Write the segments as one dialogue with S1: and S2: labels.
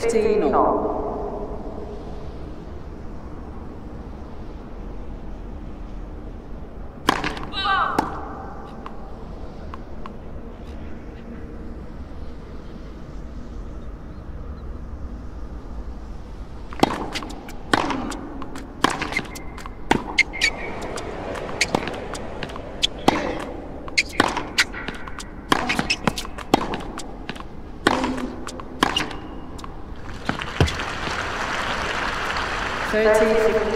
S1: 15 all. 所清一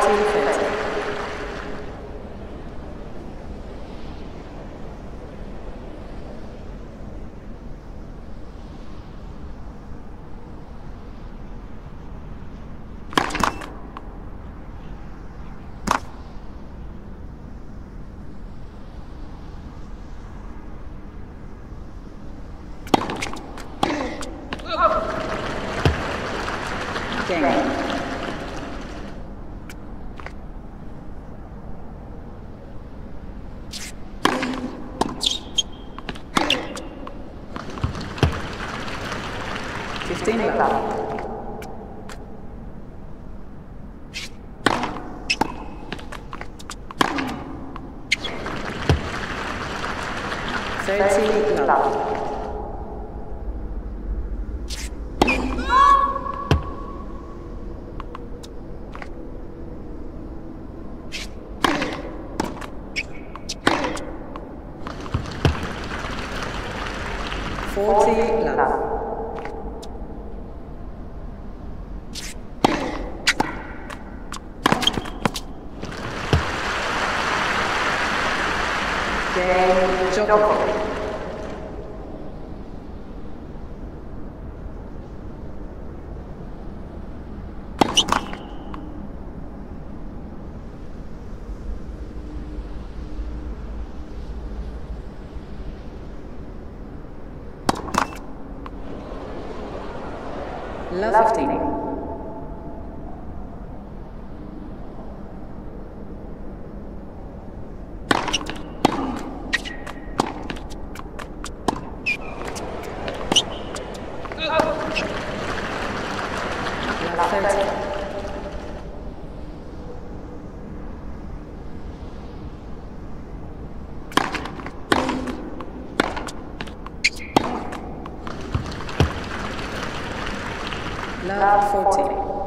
S1: 1430. 30 knots. Love Love 30. Love 40.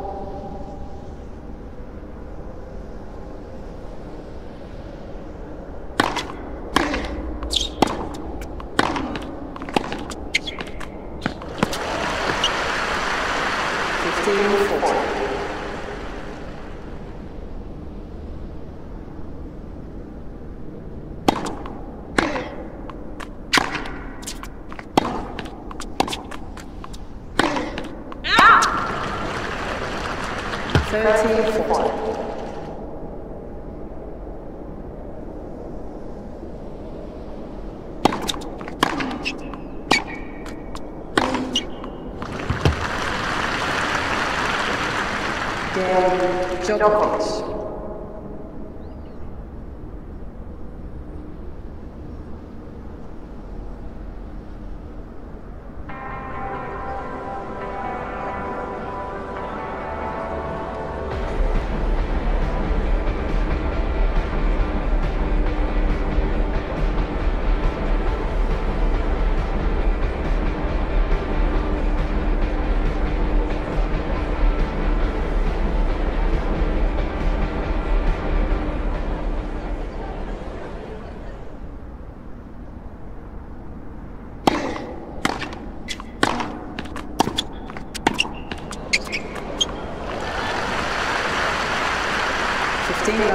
S1: Fifteen forty. Thirty forty. Game Djokovic.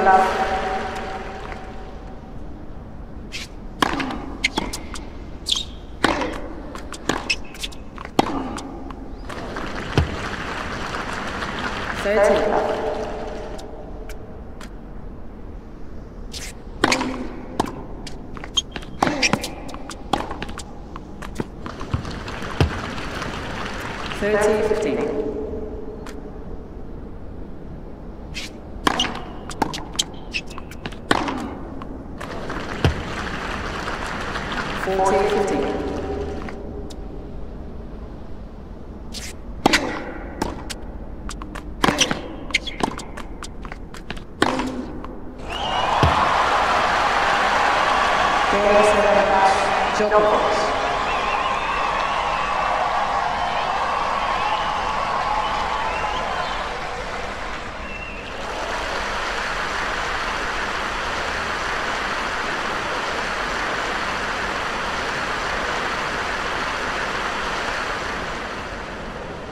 S1: Left. Thirty fifteen. Forty fifteen. Djokovic.